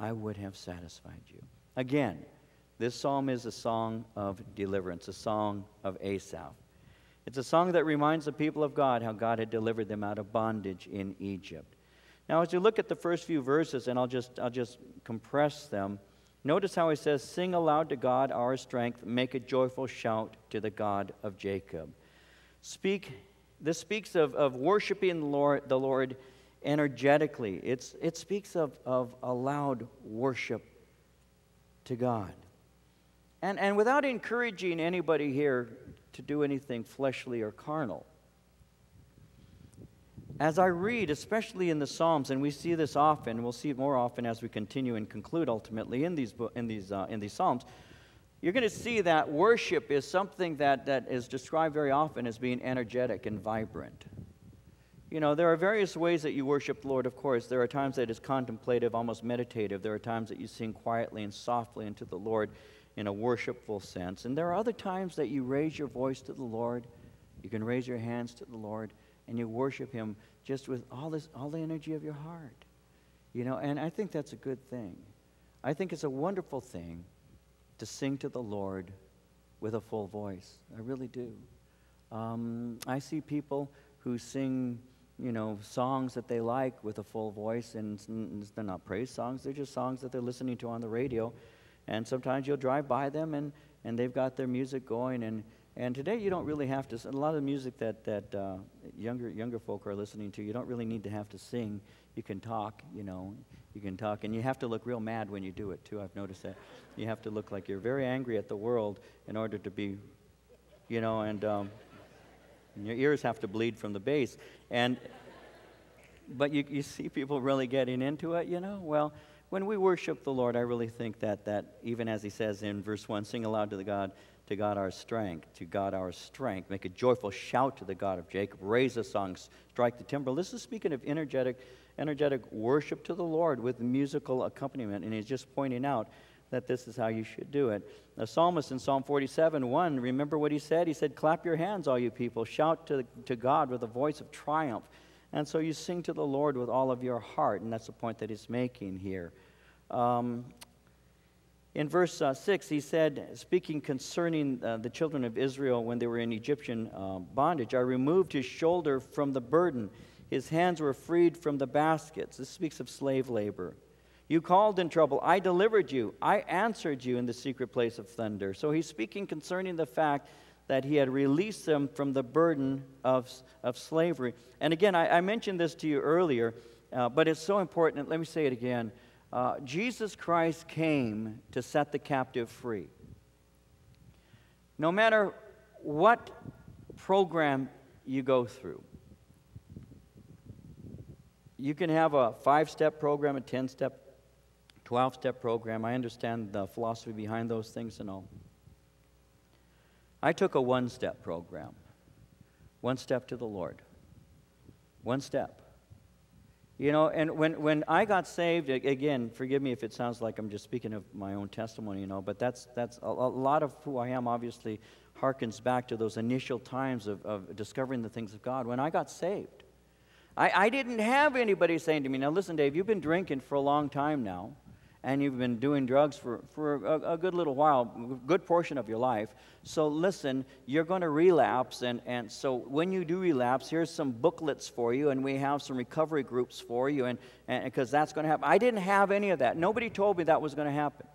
I would have satisfied you. Again, this psalm is a song of deliverance, a song of Asaph. It's a song that reminds the people of God how God had delivered them out of bondage in Egypt. Now, as you look at the first few verses, and I'll just, I'll just compress them, Notice how he says, Sing aloud to God our strength, make a joyful shout to the God of Jacob. Speak, this speaks of, of worshiping the Lord, the Lord energetically. It's, it speaks of, of a loud worship to God. And, and without encouraging anybody here to do anything fleshly or carnal. As I read, especially in the Psalms, and we see this often, we'll see it more often as we continue and conclude ultimately in these, in these, uh, in these Psalms, you're going to see that worship is something that, that is described very often as being energetic and vibrant. You know, there are various ways that you worship the Lord, of course. There are times that it's contemplative, almost meditative. There are times that you sing quietly and softly unto the Lord in a worshipful sense. And there are other times that you raise your voice to the Lord. You can raise your hands to the Lord and you worship Him just with all, this, all the energy of your heart. You know, and I think that's a good thing. I think it's a wonderful thing to sing to the Lord with a full voice. I really do. Um, I see people who sing you know, songs that they like with a full voice, and they're not praise songs, they're just songs that they're listening to on the radio. And sometimes you'll drive by them and, and they've got their music going. And, and today you don't really have to, a lot of the music that, that uh, younger, younger folk are listening to, you don't really need to have to sing. You can talk, you know, you can talk. And you have to look real mad when you do it, too. I've noticed that. You have to look like you're very angry at the world in order to be, you know, and. Um, and your ears have to bleed from the bass. And, but you, you see people really getting into it, you know? Well, when we worship the Lord, I really think that, that even as he says in verse 1, sing aloud to the God, to God our strength, to God our strength. Make a joyful shout to the God of Jacob. Raise a song, strike the timbrel. This is speaking of energetic, energetic worship to the Lord with musical accompaniment. And he's just pointing out that this is how you should do it. The psalmist in Psalm 47 1, remember what he said? He said, Clap your hands, all you people. Shout to, to God with a voice of triumph. And so you sing to the Lord with all of your heart. And that's the point that he's making here. Um, in verse uh, 6, he said, speaking concerning uh, the children of Israel when they were in Egyptian uh, bondage, I removed his shoulder from the burden. His hands were freed from the baskets. This speaks of slave labor. You called in trouble. I delivered you. I answered you in the secret place of thunder. So he's speaking concerning the fact that he had released them from the burden of, of slavery. And again, I, I mentioned this to you earlier, uh, but it's so important. Let me say it again. Uh, Jesus Christ came to set the captive free. No matter what program you go through, you can have a five step program, a 10 step 12 step program. I understand the philosophy behind those things and all. I took a one step program, one step to the Lord, one step. You know, and when, when I got saved, again, forgive me if it sounds like I'm just speaking of my own testimony, you know, but that's, that's a, a lot of who I am, obviously, harkens back to those initial times of, of discovering the things of God. When I got saved, I, I didn't have anybody saying to me, now listen, Dave, you've been drinking for a long time now and you've been doing drugs for, for a, a, good little while, a good portion of your life. So listen, you're going to relapse. And, and so when you do relapse, here's some booklets for you, and we have some recovery groups for you, and because that's going to happen. I didn't have any of that. Nobody told me that was going to happen.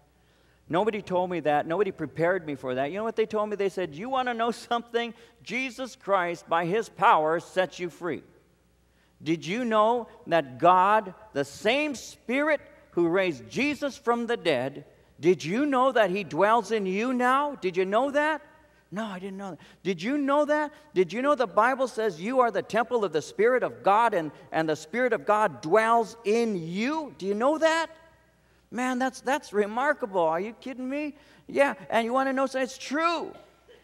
Nobody told me that. Nobody prepared me for that. You know what they told me? They said, You want to know *laughs* something? Jesus Christ, by his power, sets you free. Did you know that God, the same Spirit who raised Jesus from the dead, did you know that he dwells in you now? Did you know that? No, I didn't know that. Did you know that? Did you know the Bible says you are the temple of the Spirit of God and, and the Spirit of God dwells in you? Do you know that? Man, that's, that's remarkable. Are you kidding me? Yeah, and you want to know, something? it's true.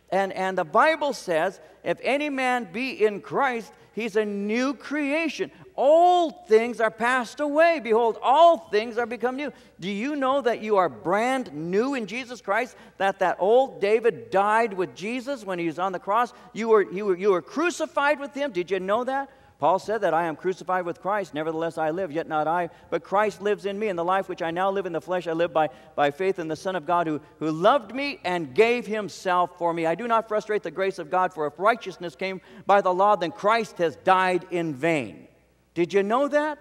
And, and the Bible says, if any man be in Christ, he's a new creation. Old things are passed away. Behold, all things are become new. Do you know that you are brand new in Jesus Christ? That that old David died with Jesus when he was on the cross? You were, you were, you were crucified with him. Did you know that? Paul said that I am crucified with Christ, nevertheless I live, yet not I, but Christ lives in me. And the life which I now live in the flesh, I live by, by faith in the Son of God who, who loved me and gave himself for me. I do not frustrate the grace of God, for if righteousness came by the law, then Christ has died in vain. Did you know that?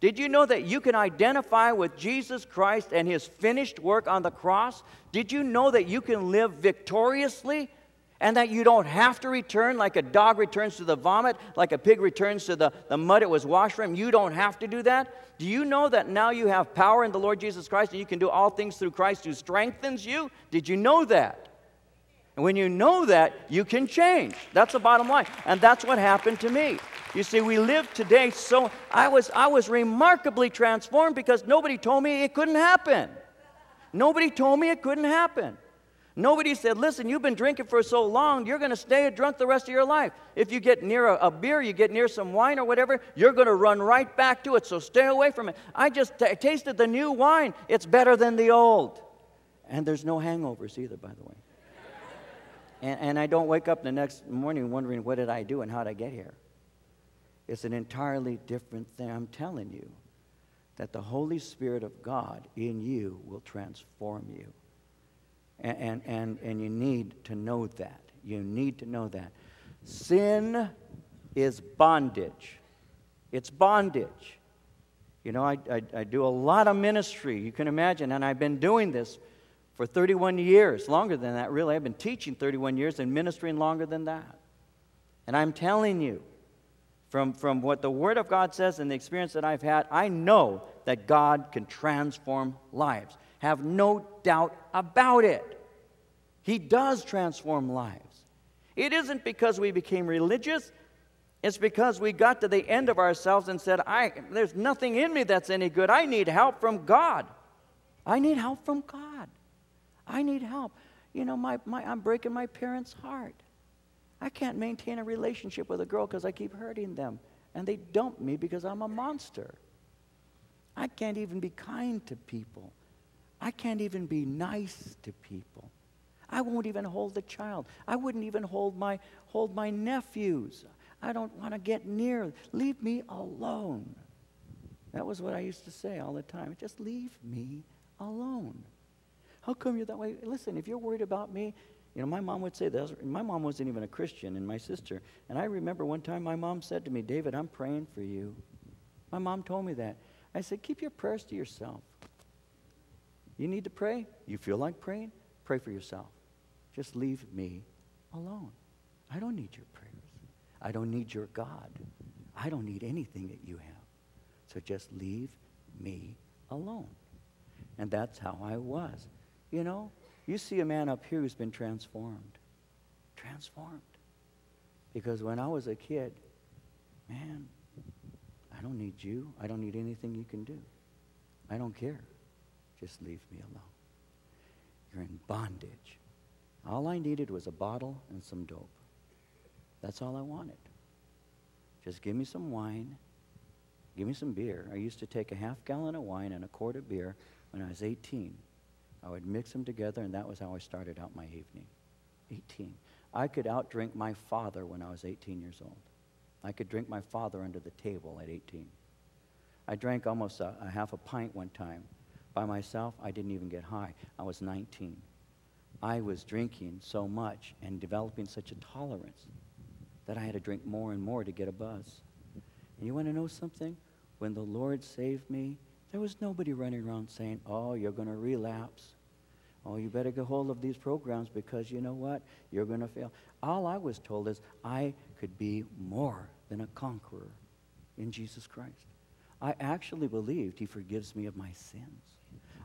Did you know that you can identify with Jesus Christ and his finished work on the cross? Did you know that you can live victoriously and that you don't have to return like a dog returns to the vomit, like a pig returns to the, the mud it was washed from? You don't have to do that. Do you know that now you have power in the Lord Jesus Christ and you can do all things through Christ who strengthens you? Did you know that? And when you know that, you can change. That's the bottom line. And that's what happened to me. You see, we live today so I was I was remarkably transformed because nobody told me it couldn't happen. Nobody told me it couldn't happen. Nobody said, listen, you've been drinking for so long, you're going to stay drunk the rest of your life. If you get near a, a beer, you get near some wine or whatever, you're going to run right back to it, so stay away from it. I just t- tasted the new wine. It's better than the old. And there's no hangovers either, by the way. And, and I don't wake up the next morning wondering, what did I do and how did I get here? It's an entirely different thing. I'm telling you that the Holy Spirit of God in you will transform you. And, and, and, and you need to know that. You need to know that. Sin is bondage. It's bondage. You know, I, I, I, do a lot of ministry, you can imagine, and I've been doing this for 31 years, longer than that, really. I've been teaching 31 years and ministering longer than that. And I'm telling you, from, from what the Word of God says and the experience that I've had, I know that God can transform lives. Have no doubt about it. He does transform lives. It isn't because we became religious, it's because we got to the end of ourselves and said, I, There's nothing in me that's any good. I need help from God. I need help from God. I need help. You know, my, my, I'm breaking my parents' heart. I can't maintain a relationship with a girl because I keep hurting them. And they dump me because I'm a monster. I can't even be kind to people. I can't even be nice to people. I won't even hold the child. I wouldn't even hold my, hold my nephews. I don't want to get near. Leave me alone. That was what I used to say all the time. Just leave me alone. How come you're that way? Listen, if you're worried about me, you know, my mom would say this. My mom wasn't even a Christian, and my sister. And I remember one time my mom said to me, David, I'm praying for you. My mom told me that. I said, keep your prayers to yourself. You need to pray? You feel like praying? Pray for yourself. Just leave me alone. I don't need your prayers. I don't need your God. I don't need anything that you have. So just leave me alone. And that's how I was. You know, you see a man up here who's been transformed. Transformed. Because when I was a kid, man, I don't need you. I don't need anything you can do. I don't care. Just leave me alone. You're in bondage. All I needed was a bottle and some dope. That's all I wanted. Just give me some wine. Give me some beer. I used to take a half gallon of wine and a quart of beer when I was 18 I would mix them together, and that was how I started out my evening. 18. I could outdrink my father when I was 18 years old. I could drink my father under the table at 18. I drank almost a, a half a pint one time. By myself, I didn't even get high. I was 19. I was drinking so much and developing such a tolerance that I had to drink more and more to get a buzz. And you want to know something? When the Lord saved me, there was nobody running around saying, Oh, you're going to relapse. Oh, you better get hold of these programs because you know what? You're going to fail. All I was told is I could be more than a conqueror in Jesus Christ. I actually believed He forgives me of my sins.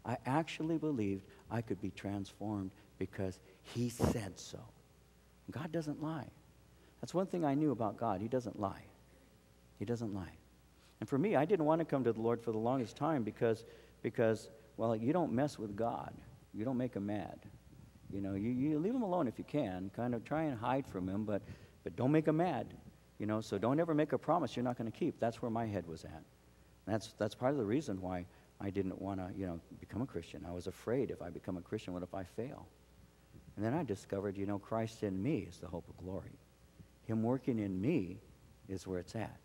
I actually believed I could be transformed because He said so. God doesn't lie. That's one thing I knew about God. He doesn't lie. He doesn't lie. And for me, I didn't want to come to the Lord for the longest time because, because well, you don't mess with God. You don't make him mad. You know, you, you leave him alone if you can. Kind of try and hide from him, but, but don't make him mad. You know, so don't ever make a promise you're not going to keep. That's where my head was at. That's, that's part of the reason why I didn't want to, you know, become a Christian. I was afraid if I become a Christian, what if I fail? And then I discovered, you know, Christ in me is the hope of glory. Him working in me is where it's at.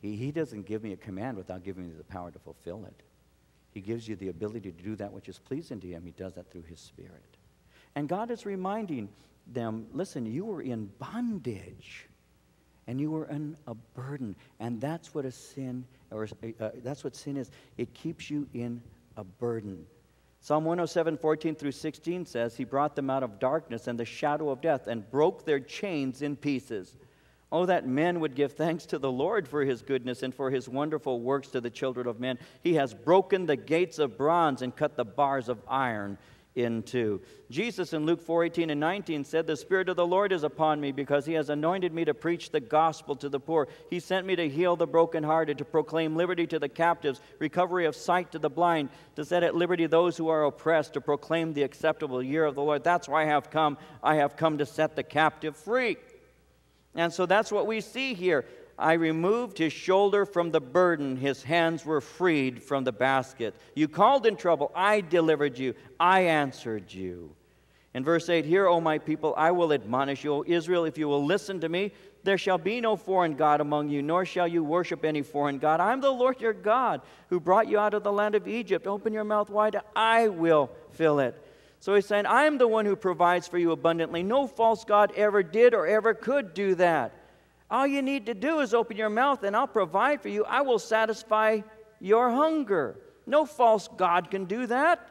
He, he doesn't give me a command without giving me the power to fulfill it. He gives you the ability to do that which is pleasing to Him. He does that through His Spirit. And God is reminding them listen, you were in bondage and you were in a burden. And that's what a sin, or uh, that's what sin is. It keeps you in a burden. Psalm 107, 14 through 16 says, He brought them out of darkness and the shadow of death and broke their chains in pieces. Oh, that men would give thanks to the Lord for his goodness and for his wonderful works to the children of men. He has broken the gates of bronze and cut the bars of iron into. Jesus in Luke 4:18 and 19 said, "The spirit of the Lord is upon me because he has anointed me to preach the gospel to the poor. He sent me to heal the brokenhearted, to proclaim liberty to the captives, recovery of sight to the blind, to set at liberty those who are oppressed, to proclaim the acceptable year of the Lord." That's why I have come. I have come to set the captive free. And so that's what we see here. I removed his shoulder from the burden. His hands were freed from the basket. You called in trouble. I delivered you. I answered you. In verse 8, Hear, O my people, I will admonish you, O Israel, if you will listen to me, there shall be no foreign God among you, nor shall you worship any foreign God. I'm the Lord your God who brought you out of the land of Egypt. Open your mouth wide, I will fill it. So he's saying, I'm the one who provides for you abundantly. No false God ever did or ever could do that. All you need to do is open your mouth and I'll provide for you. I will satisfy your hunger. No false God can do that.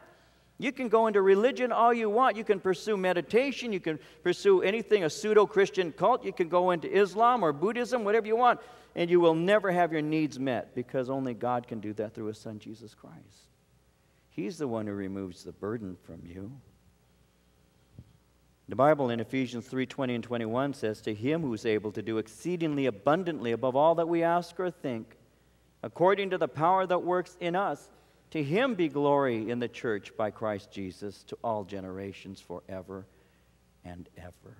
You can go into religion all you want. You can pursue meditation. You can pursue anything, a pseudo Christian cult. You can go into Islam or Buddhism, whatever you want, and you will never have your needs met because only God can do that through His Son, Jesus Christ. He's the one who removes the burden from you. The Bible in Ephesians 3:20 and 21 says to him who is able to do exceedingly abundantly above all that we ask or think according to the power that works in us to him be glory in the church by Christ Jesus to all generations forever and ever.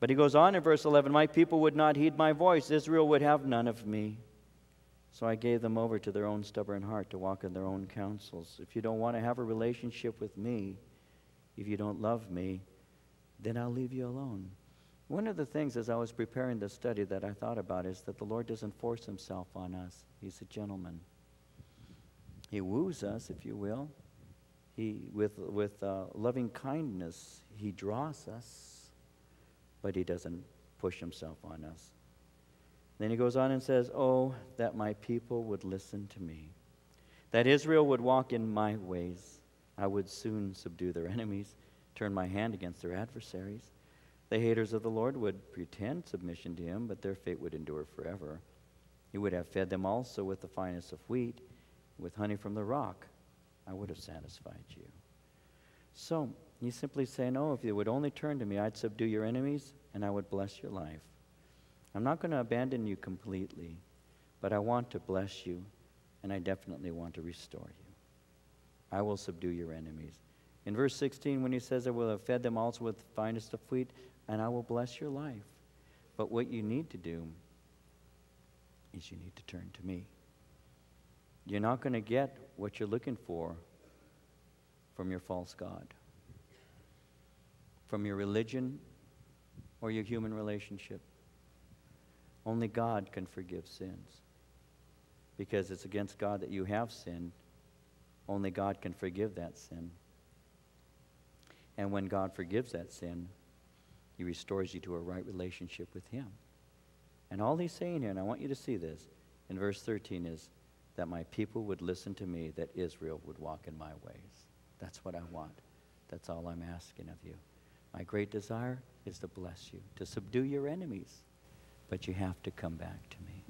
But he goes on in verse 11 My people would not heed my voice, Israel would have none of me. So I gave them over to their own stubborn heart to walk in their own counsels. If you don't want to have a relationship with me, if you don't love me, then I'll leave you alone. One of the things as I was preparing this study that I thought about is that the Lord doesn't force himself on us. He's a gentleman. He woos us, if you will. He, with with uh, loving kindness, he draws us, but he doesn't push himself on us. Then he goes on and says, Oh, that my people would listen to me, that Israel would walk in my ways. I would soon subdue their *laughs* enemies turn my hand against their adversaries. The haters of the Lord would pretend submission to him, but their fate would endure forever. He would have fed them also with the finest of wheat, with honey from the rock. I would have satisfied you. So, you simply say, No, if you would only turn to me, I'd subdue your enemies and I would bless your life. I'm not going to abandon you completely, but I want to bless you and I definitely want to restore you. I will subdue your enemies. In verse 16, when he says, I will have fed them also with the finest of wheat, and I will bless your life. But what you need to do is you need to turn to me. You're not going to get what you're looking for from your false God, from your religion, or your human relationship. Only God can forgive sins. Because it's against God that you have sinned. Only God can forgive that sin. And when God forgives that sin, He restores you to a right relationship with Him. And all He's saying here, and I want you to see this, in verse 13 is that my people would listen to me, that Israel would walk in my ways. That's what I want. That's all I'm asking of you. My great desire is to bless you, to subdue your enemies. But you have to come back to me.